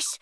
Nice!